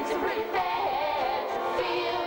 It's a revenge, feel